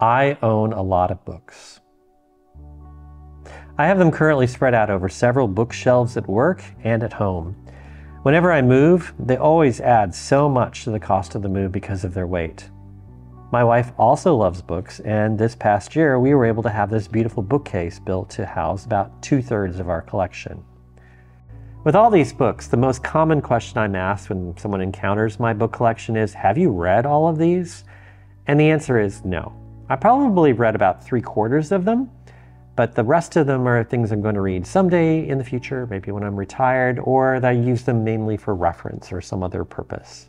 I own a lot of books. I have them currently spread out over several bookshelves at work and at home. Whenever I move, they always add so much to the cost of the move because of their weight. My wife also loves books, and this past year we were able to have this beautiful bookcase built to house about two thirds of our collection. With all these books, the most common question I'm asked when someone encounters my book collection is Have you read all of these? And the answer is no. I probably read about three quarters of them, but the rest of them are things I'm going to read someday in the future, maybe when I'm retired, or that I use them mainly for reference or some other purpose.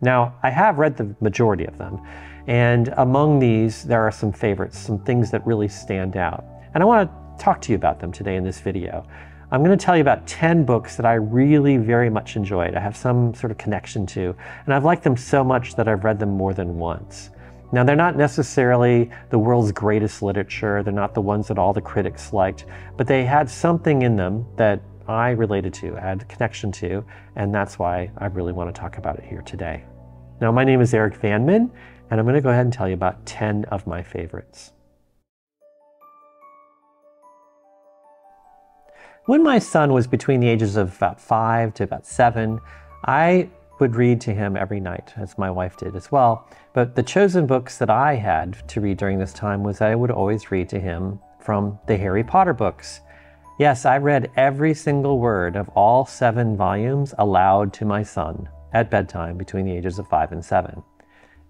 Now, I have read the majority of them, and among these, there are some favorites, some things that really stand out. And I want to talk to you about them today in this video. I'm going to tell you about 10 books that I really very much enjoyed. I have some sort of connection to, and I've liked them so much that I've read them more than once. Now, they're not necessarily the world's greatest literature, they're not the ones that all the critics liked, but they had something in them that I related to, had connection to, and that's why I really want to talk about it here today. Now, my name is Eric Vanman, and I'm going to go ahead and tell you about 10 of my favorites. When my son was between the ages of about five to about seven, I would read to him every night, as my wife did as well. But the chosen books that I had to read during this time was I would always read to him from the Harry Potter books. Yes, I read every single word of all seven volumes aloud to my son at bedtime between the ages of five and seven.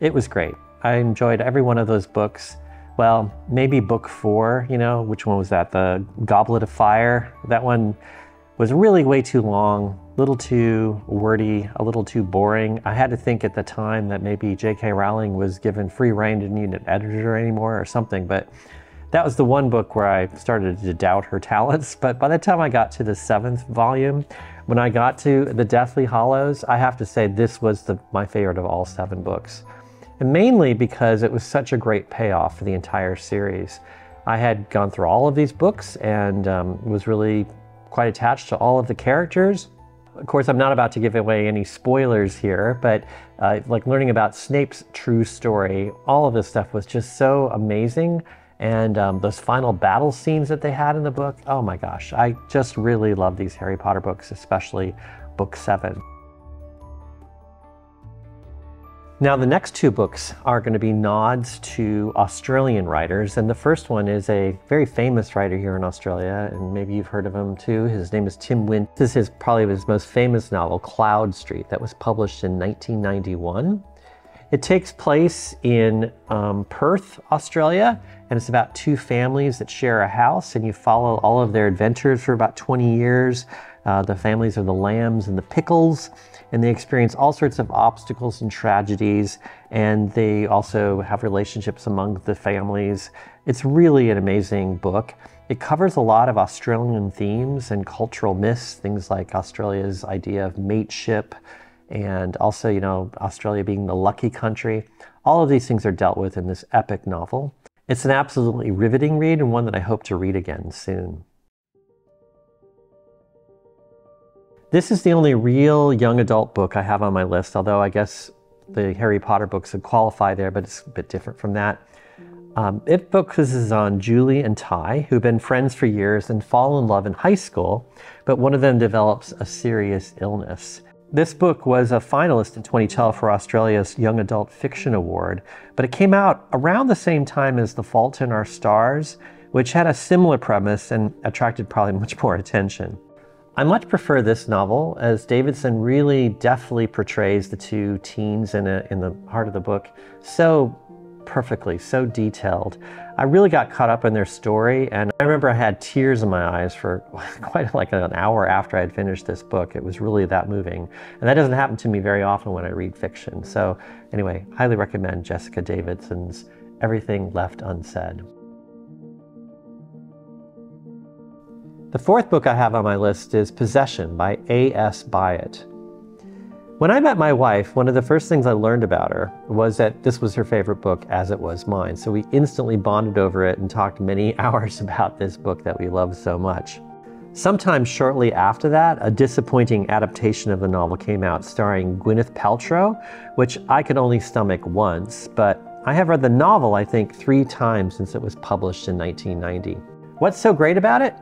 It was great. I enjoyed every one of those books well, maybe book four, you know, which one was that? The Goblet of Fire. That one was really way too long, a little too wordy, a little too boring. I had to think at the time that maybe J.K. Rowling was given free reign, didn't need an editor anymore or something, but that was the one book where I started to doubt her talents. But by the time I got to the seventh volume, when I got to The Deathly Hallows, I have to say this was the, my favorite of all seven books and mainly because it was such a great payoff for the entire series. I had gone through all of these books and um, was really quite attached to all of the characters. Of course, I'm not about to give away any spoilers here, but uh, like learning about Snape's true story, all of this stuff was just so amazing. And um, those final battle scenes that they had in the book, oh my gosh, I just really love these Harry Potter books, especially book seven. Now, the next two books are going to be nods to Australian writers, and the first one is a very famous writer here in Australia, and maybe you've heard of him too. His name is Tim Winton. This is his, probably his most famous novel, Cloudstreet, that was published in 1991. It takes place in um, Perth, Australia, and it's about two families that share a house, and you follow all of their adventures for about 20 years. Uh, the families are the Lambs and the Pickles, and they experience all sorts of obstacles and tragedies, and they also have relationships among the families. It's really an amazing book. It covers a lot of Australian themes and cultural myths, things like Australia's idea of mateship, and also, you know, Australia being the lucky country. All of these things are dealt with in this epic novel. It's an absolutely riveting read and one that I hope to read again soon. This is the only real young adult book I have on my list, although I guess the Harry Potter books would qualify there, but it's a bit different from that. Um, it focuses on Julie and Ty, who've been friends for years and fall in love in high school, but one of them develops a serious illness. This book was a finalist in 2012 for Australia's Young Adult Fiction Award, but it came out around the same time as The Fault in Our Stars, which had a similar premise and attracted probably much more attention. I much prefer this novel as Davidson really deftly portrays the two teens in, a, in the heart of the book so perfectly, so detailed. I really got caught up in their story and I remember I had tears in my eyes for quite like an hour after I had finished this book. It was really that moving. And that doesn't happen to me very often when I read fiction. So anyway, highly recommend Jessica Davidson's Everything Left Unsaid. The fourth book I have on my list is Possession by A.S. Byatt. When I met my wife, one of the first things I learned about her was that this was her favorite book, as it was mine. So we instantly bonded over it and talked many hours about this book that we love so much. Sometime shortly after that, a disappointing adaptation of the novel came out starring Gwyneth Paltrow, which I could only stomach once, but I have read the novel, I think, three times since it was published in 1990. What's so great about it?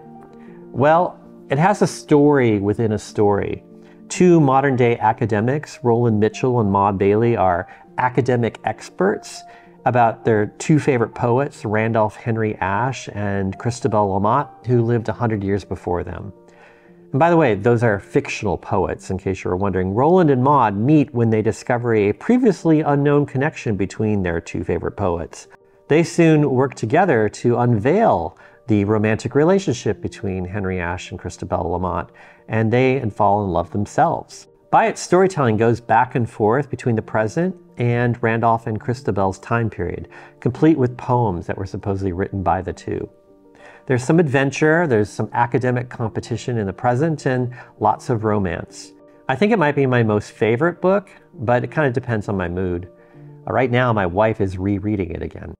Well, it has a story within a story. Two modern day academics, Roland Mitchell and Maud Bailey, are academic experts about their two favorite poets, Randolph Henry Ashe and Christabel Lamotte, who lived 100 years before them. And by the way, those are fictional poets, in case you were wondering. Roland and Maud meet when they discover a previously unknown connection between their two favorite poets. They soon work together to unveil the romantic relationship between Henry Ashe and Christabel Lamotte, and they and fall in love themselves. By its storytelling goes back and forth between the present and Randolph and Christabel's time period, complete with poems that were supposedly written by the two. There's some adventure, there's some academic competition in the present, and lots of romance. I think it might be my most favorite book, but it kind of depends on my mood. Right now, my wife is rereading it again.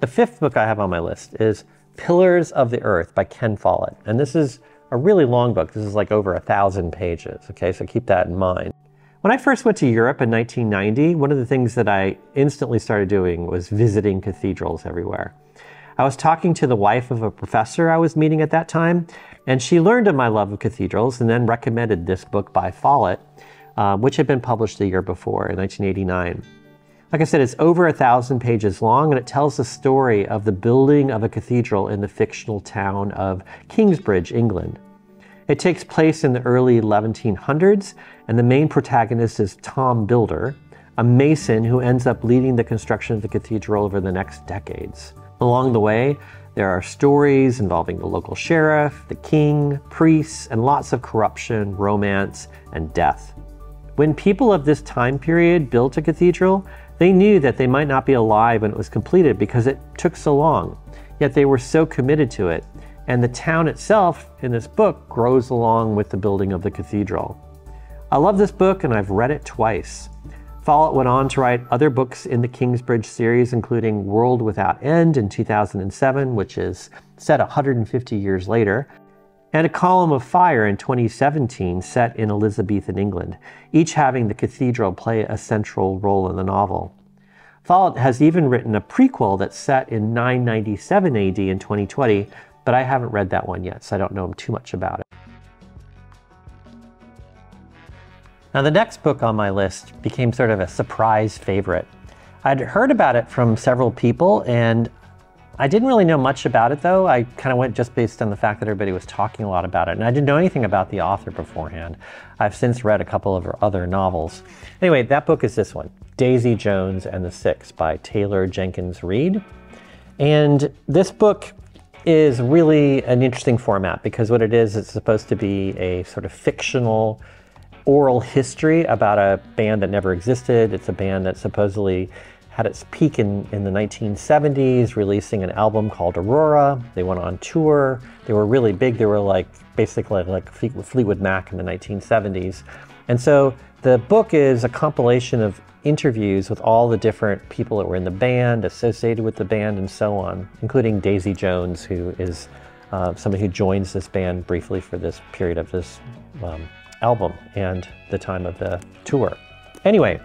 The fifth book I have on my list is Pillars of the Earth by Ken Follett. And this is a really long book. This is like over a thousand pages. Okay, so keep that in mind. When I first went to Europe in 1990, one of the things that I instantly started doing was visiting cathedrals everywhere. I was talking to the wife of a professor I was meeting at that time, and she learned of my love of cathedrals and then recommended this book by Follett, uh, which had been published the year before in 1989. Like I said, it's over a thousand pages long and it tells the story of the building of a cathedral in the fictional town of Kingsbridge, England. It takes place in the early 1100s, and the main protagonist is Tom Builder, a mason who ends up leading the construction of the cathedral over the next decades. Along the way, there are stories involving the local sheriff, the king, priests, and lots of corruption, romance, and death. When people of this time period built a cathedral, they knew that they might not be alive when it was completed because it took so long, yet they were so committed to it and the town itself in this book grows along with the building of the cathedral. I love this book and I've read it twice. Follett went on to write other books in the Kingsbridge series, including World Without End in 2007, which is set 150 years later, and A Column of Fire in 2017, set in Elizabethan England, each having the cathedral play a central role in the novel. Follett has even written a prequel that's set in 997 AD in 2020, but I haven't read that one yet, so I don't know too much about it. Now, the next book on my list became sort of a surprise favorite. I'd heard about it from several people, and I didn't really know much about it though. I kind of went just based on the fact that everybody was talking a lot about it, and I didn't know anything about the author beforehand. I've since read a couple of her other novels. Anyway, that book is this one Daisy Jones and the Six by Taylor Jenkins Reid. And this book is really an interesting format because what it is, it's supposed to be a sort of fictional oral history about a band that never existed. It's a band that supposedly had its peak in, in the 1970s, releasing an album called Aurora. They went on tour. They were really big. They were like basically like Fleetwood Mac in the 1970s. And so the book is a compilation of interviews with all the different people that were in the band, associated with the band, and so on, including Daisy Jones, who is uh, somebody who joins this band briefly for this period of this um, album and the time of the tour. Anyway,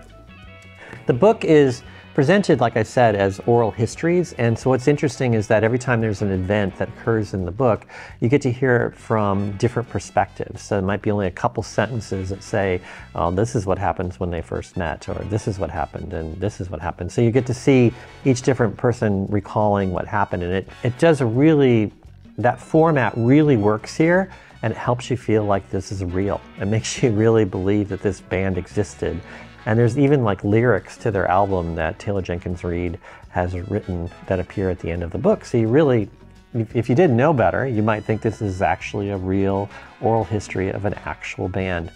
the book is presented, like I said, as oral histories. And so what's interesting is that every time there's an event that occurs in the book, you get to hear it from different perspectives. So it might be only a couple sentences that say, oh, this is what happens when they first met, or this is what happened, and this is what happened. So you get to see each different person recalling what happened. And it, it does a really, that format really works here and it helps you feel like this is real. It makes you really believe that this band existed and there's even like lyrics to their album that Taylor Jenkins Reid has written that appear at the end of the book. So you really, if you didn't know better, you might think this is actually a real oral history of an actual band.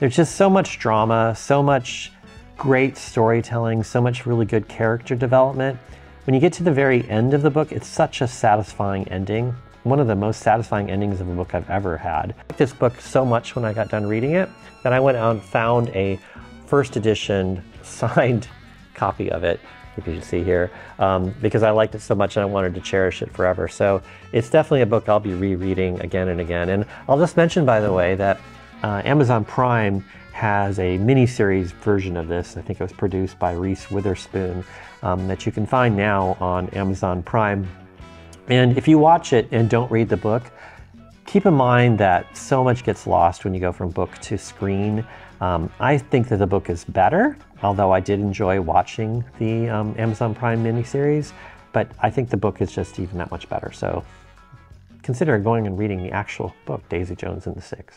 There's just so much drama, so much great storytelling, so much really good character development. When you get to the very end of the book, it's such a satisfying ending. One of the most satisfying endings of a book I've ever had. I liked this book so much when I got done reading it that I went out and found a first edition signed copy of it, if you can see here, um, because I liked it so much and I wanted to cherish it forever. So it's definitely a book I'll be rereading again and again. And I'll just mention, by the way, that uh, Amazon Prime has a mini-series version of this. I think it was produced by Reese Witherspoon um, that you can find now on Amazon Prime. And if you watch it and don't read the book, keep in mind that so much gets lost when you go from book to screen. Um, I think that the book is better, although I did enjoy watching the um, Amazon Prime miniseries, but I think the book is just even that much better. So consider going and reading the actual book, Daisy Jones and the Six.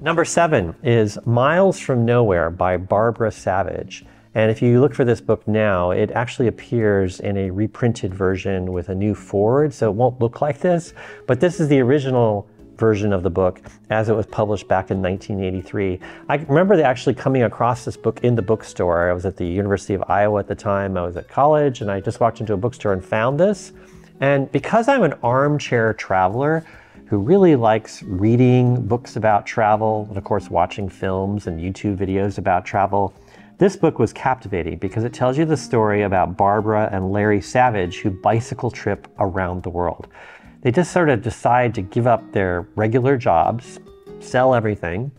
Number seven is Miles from Nowhere by Barbara Savage. And if you look for this book now, it actually appears in a reprinted version with a new forward, so it won't look like this. But this is the original version of the book as it was published back in 1983. I remember actually coming across this book in the bookstore. I was at the University of Iowa at the time. I was at college and I just walked into a bookstore and found this. And because I'm an armchair traveler who really likes reading books about travel and of course watching films and YouTube videos about travel, this book was captivating because it tells you the story about Barbara and Larry Savage who bicycle trip around the world. They just sort of decide to give up their regular jobs, sell everything,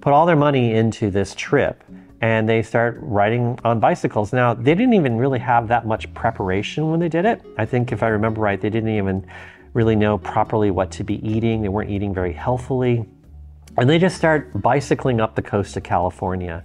put all their money into this trip, and they start riding on bicycles. Now, they didn't even really have that much preparation when they did it. I think if I remember right, they didn't even really know properly what to be eating. They weren't eating very healthily. And they just start bicycling up the coast of California.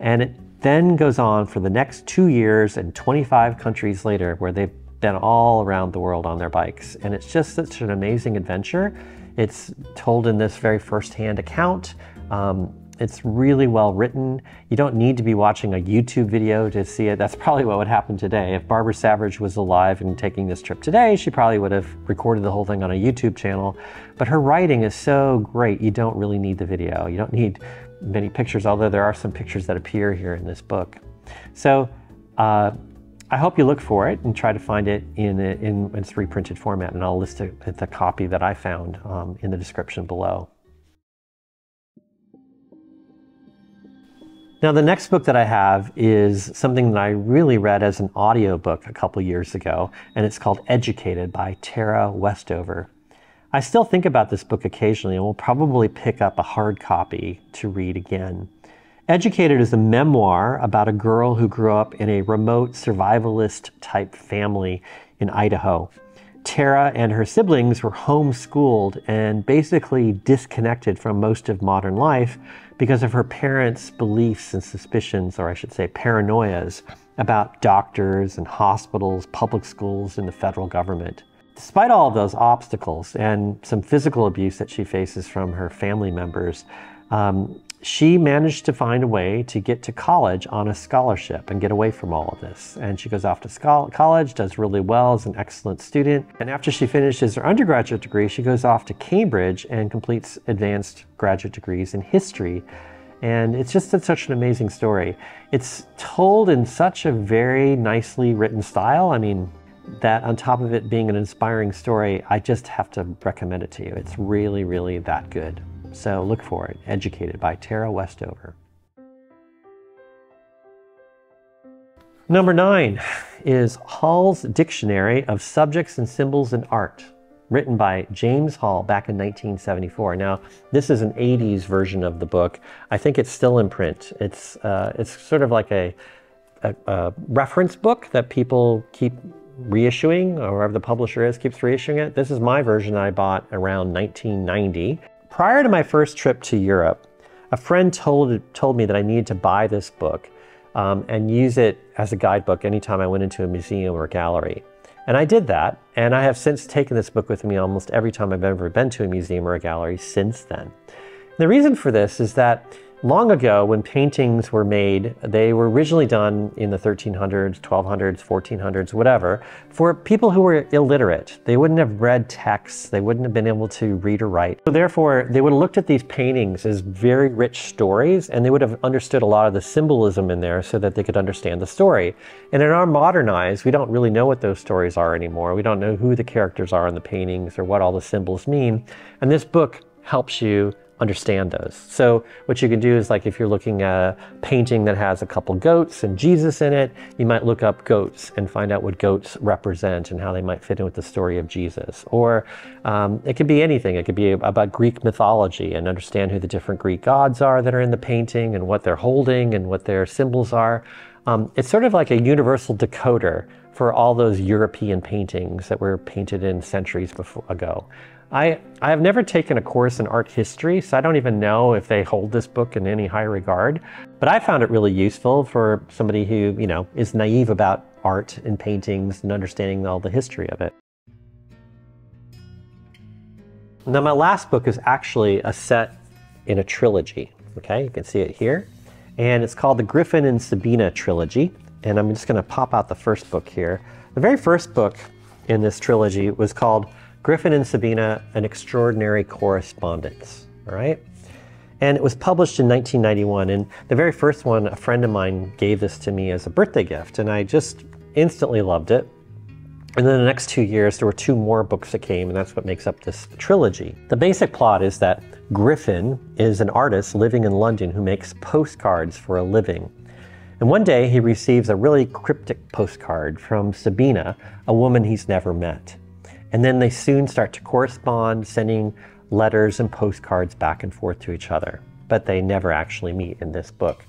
And it then goes on for the next two years and 25 countries later where they've been all around the world on their bikes. And it's just such an amazing adventure. It's told in this very first-hand account. Um, it's really well written. You don't need to be watching a YouTube video to see it. That's probably what would happen today. If Barbara Savage was alive and taking this trip today, she probably would have recorded the whole thing on a YouTube channel. But her writing is so great, you don't really need the video. You don't need many pictures, although there are some pictures that appear here in this book. So uh, I hope you look for it and try to find it in, a, in its reprinted format, and I'll list it, the copy that I found um, in the description below. Now, the next book that I have is something that I really read as an audiobook a couple years ago, and it's called Educated by Tara Westover. I still think about this book occasionally and will probably pick up a hard copy to read again. Educated is a memoir about a girl who grew up in a remote survivalist type family in Idaho. Tara and her siblings were homeschooled and basically disconnected from most of modern life because of her parents' beliefs and suspicions, or I should say paranoias, about doctors and hospitals, public schools, and the federal government. Despite all of those obstacles and some physical abuse that she faces from her family members, um, she managed to find a way to get to college on a scholarship and get away from all of this. And she goes off to college, does really well is an excellent student. And after she finishes her undergraduate degree, she goes off to Cambridge and completes advanced graduate degrees in history. And it's just such an amazing story. It's told in such a very nicely written style. I mean, that on top of it being an inspiring story, I just have to recommend it to you. It's really, really that good. So look for it. Educated by Tara Westover. Number nine is Hall's Dictionary of Subjects and Symbols in Art, written by James Hall back in 1974. Now, this is an 80s version of the book. I think it's still in print. It's, uh, it's sort of like a, a, a reference book that people keep reissuing, or whoever the publisher is keeps reissuing it. This is my version I bought around 1990. Prior to my first trip to Europe, a friend told, told me that I needed to buy this book um, and use it as a guidebook anytime I went into a museum or gallery. And I did that, and I have since taken this book with me almost every time I've ever been to a museum or a gallery since then. The reason for this is that Long ago, when paintings were made, they were originally done in the 1300s, 1200s, 1400s, whatever, for people who were illiterate. They wouldn't have read texts, they wouldn't have been able to read or write. So therefore, they would have looked at these paintings as very rich stories, and they would have understood a lot of the symbolism in there so that they could understand the story. And in our modern eyes, we don't really know what those stories are anymore. We don't know who the characters are in the paintings or what all the symbols mean. And this book helps you understand those. So what you can do is like if you're looking at a painting that has a couple goats and Jesus in it, you might look up goats and find out what goats represent and how they might fit in with the story of Jesus. Or um, it could be anything. It could be about Greek mythology and understand who the different Greek gods are that are in the painting and what they're holding and what their symbols are. Um, it's sort of like a universal decoder for all those European paintings that were painted in centuries before, ago. I, I have never taken a course in art history, so I don't even know if they hold this book in any high regard. But I found it really useful for somebody who, you know, is naive about art and paintings and understanding all the history of it. Now, my last book is actually a set in a trilogy. Okay, you can see it here. And it's called the Griffin and Sabina trilogy. And I'm just going to pop out the first book here. The very first book in this trilogy was called Griffin and Sabina, An Extraordinary Correspondence. All right. And it was published in 1991. And the very first one, a friend of mine gave this to me as a birthday gift. And I just instantly loved it. And then the next two years, there were two more books that came, and that's what makes up this trilogy. The basic plot is that Griffin is an artist living in London who makes postcards for a living. And one day he receives a really cryptic postcard from Sabina, a woman he's never met. And then they soon start to correspond, sending letters and postcards back and forth to each other. But they never actually meet in this book.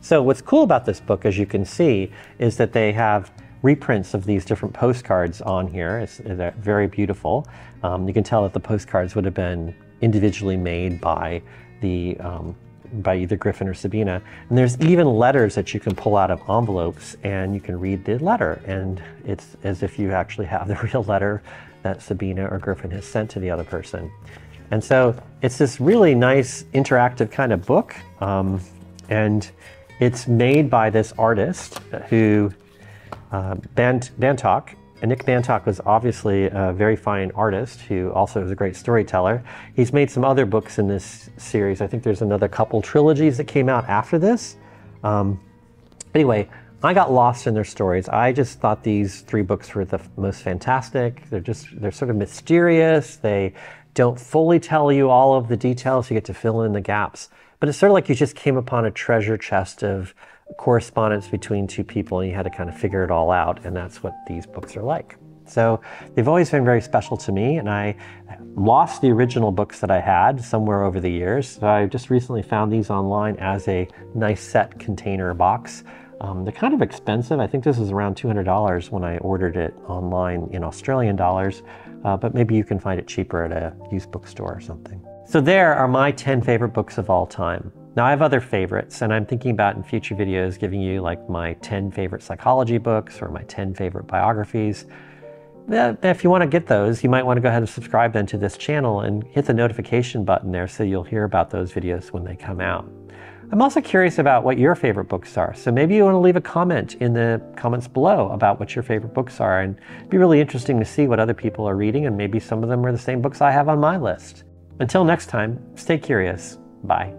So, what's cool about this book, as you can see, is that they have reprints of these different postcards on here. It's, it's very beautiful. Um, you can tell that the postcards would have been individually made by the um, by either Griffin or Sabina. And there's even letters that you can pull out of envelopes and you can read the letter. And it's as if you actually have the real letter that Sabina or Griffin has sent to the other person. And so it's this really nice interactive kind of book. Um, and it's made by this artist who, uh, Bant- Bantock, and Nick Bantock was obviously a very fine artist who also is a great storyteller. He's made some other books in this series. I think there's another couple trilogies that came out after this. Um, anyway, I got lost in their stories. I just thought these three books were the most fantastic. They're just, they're sort of mysterious. They don't fully tell you all of the details. You get to fill in the gaps. But it's sort of like you just came upon a treasure chest of correspondence between two people and you had to kind of figure it all out. And that's what these books are like. So they've always been very special to me, and I lost the original books that I had somewhere over the years. So I just recently found these online as a nice set container box. Um, they're kind of expensive. I think this is around $200 when I ordered it online in Australian dollars, uh, but maybe you can find it cheaper at a used bookstore or something. So there are my 10 favorite books of all time. Now I have other favorites and I'm thinking about in future videos giving you like my 10 favorite psychology books or my 10 favorite biographies. If you want to get those, you might want to go ahead and subscribe then to this channel and hit the notification button there so you'll hear about those videos when they come out. I'm also curious about what your favorite books are. So maybe you want to leave a comment in the comments below about what your favorite books are. And it'd be really interesting to see what other people are reading, and maybe some of them are the same books I have on my list. Until next time, stay curious. Bye.